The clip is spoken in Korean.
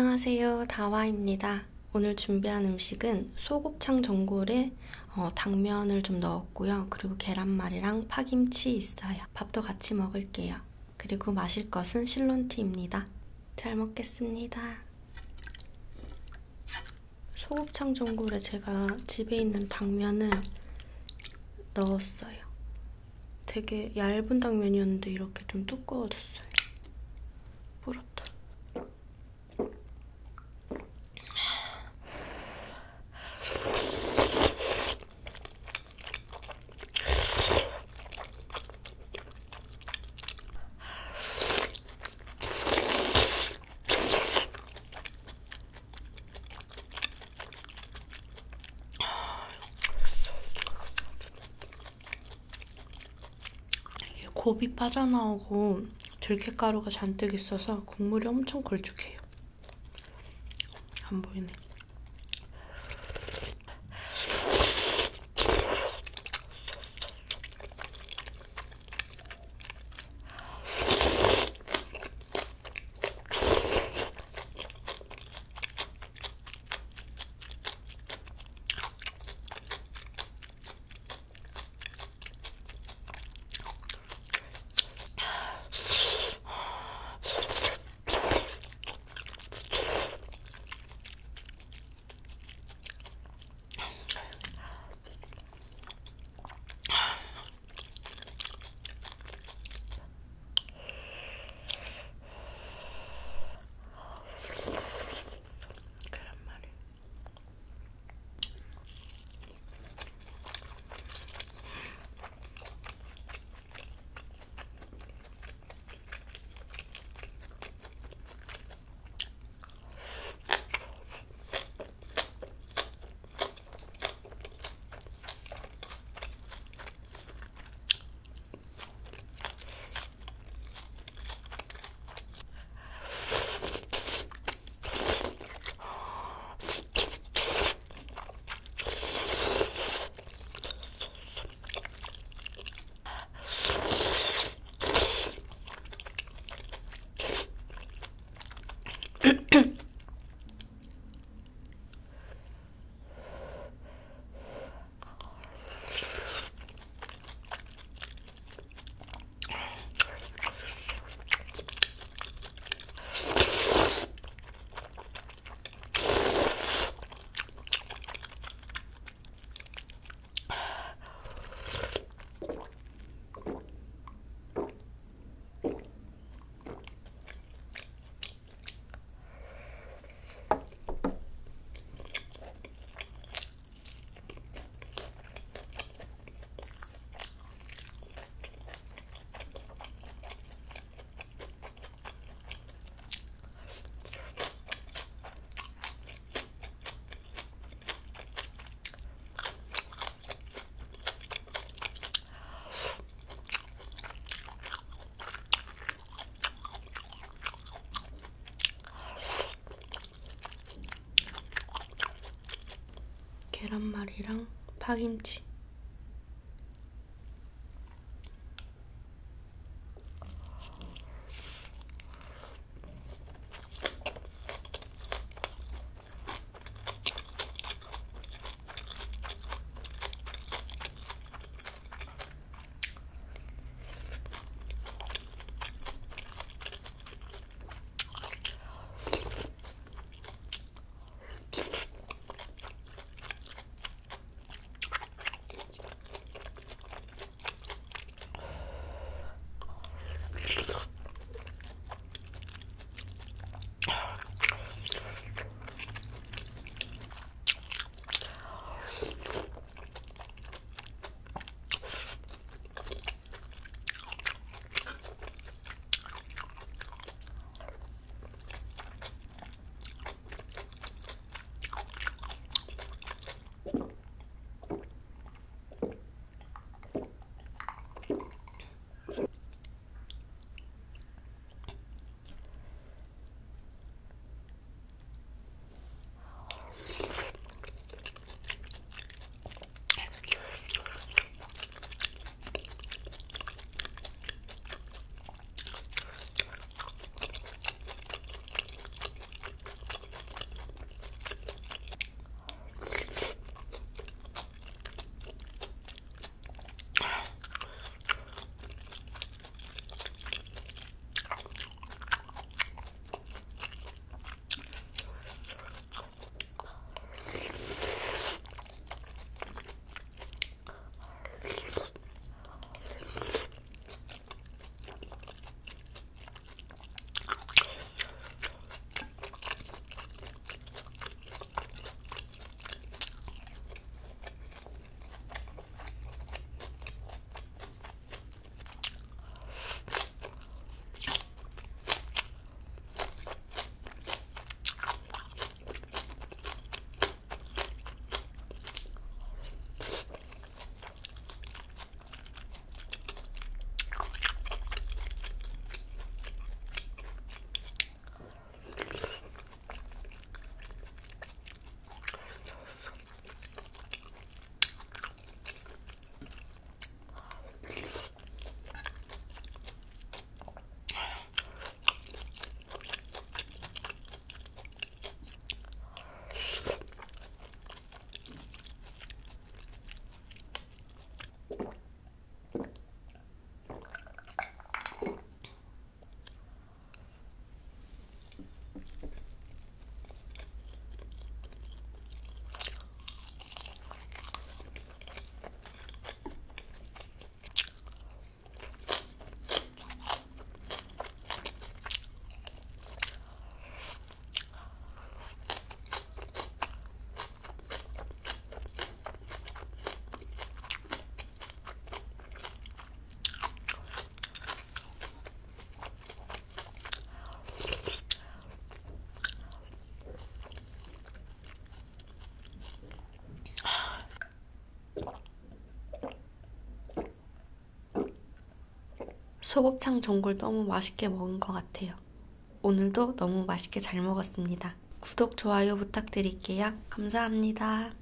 안녕하세요. 다와입니다. 오늘 준비한 음식은 소곱창 전골에 어, 당면을 좀 넣었고요. 그리고 계란말이랑 파김치 있어요. 밥도 같이 먹을게요. 그리고 마실 것은 실론티입니다. 잘 먹겠습니다. 소곱창 전골에 제가 집에 있는 당면을 넣었어요. 되게 얇은 당면이었는데 이렇게 좀 두꺼워졌어요. 곱이 빠져나오고 들깨가루가 잔뜩 있어서 국물이 엄청 걸쭉해요. 안 보이네. 파김치 소곱창 전골 너무 맛있게 먹은 것 같아요. 오늘도 너무 맛있게 잘 먹었습니다. 구독, 좋아요 부탁드릴게요. 감사합니다.